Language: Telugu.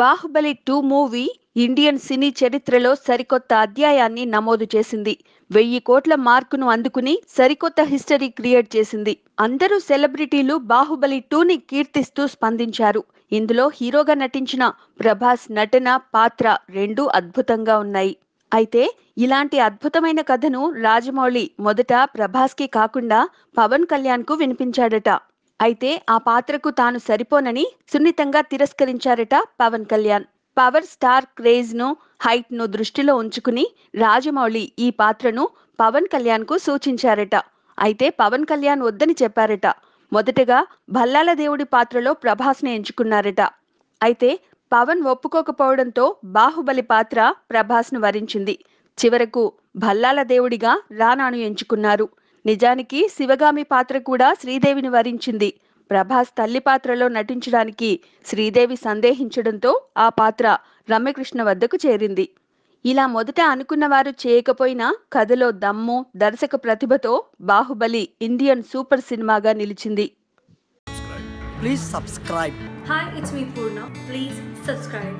Baahubali two movie Indian cine చరిత్రలో సరికొత్త అధ్యాయాన్ని నమోదు చేసింది. వెయ్యి కోట్ల మార్కును అందుకుని సరికొత్త హిస్టరీ క్రియేట్ చేసింది. అందరూ సెలబ్రిటీలు బాహుబలి టూని కీర్తిస్తూ స్పందించారు. ఇందులో హీరోగా నటించిన ప్రభాస్ నటన పాత్ర రెండూ అద్భుతంగా ఉన్నాయి. అయితే ఇలాంటి అద్భుతమైన కథను రాజమౌళి మొదట ప్రభాస్కి కాకుండా పవన్ కళ్యాణ్కు వినిపించాడట. అయితే ఆ పాత్రకు తాను సరిపోనని సున్నితంగా తిరస్కరించారట పవన్ కళ్యాణ్. పవర్ స్టార్ క్రేజ్ను హైట్ను దృష్టిలో ఉంచుకుని రాజమౌళి ఈ పాత్రను పవన్ కళ్యాణ్కు సూచించారట. అయితే పవన్ కళ్యాణ్ వద్దని చెప్పారట. మొదటగా భల్లాల దేవుడి పాత్రలో ప్రభాస్ని ఎంచుకున్నారట. అయితే పవన్ ఒప్పుకోకపోవడంతో బాహుబలి పాత్ర ప్రభాస్ను వరించింది. చివరకు భల్లాల దేవుడిగా రానాను ఎంచుకున్నారు. నిజానికి శివగామి పాత్ర కూడా శ్రీదేవిని వరించింది ప్రభాస్ తల్లి పాత్రలో నటించడానికి శ్రీదేవి సందేహించడంతో ఆ పాత్ర రమ్యకృష్ణ వద్దకు చేరింది ఇలా మొదట అనుకున్న వారు చేయకపోయినా కథలో దమ్ము దర్శక ప్రతిభతో బాహుబలి ఇండియన్ సూపర్ సినిమాగా నిలిచింది Please subscribe. Hi, it's me Purna. Please subscribe.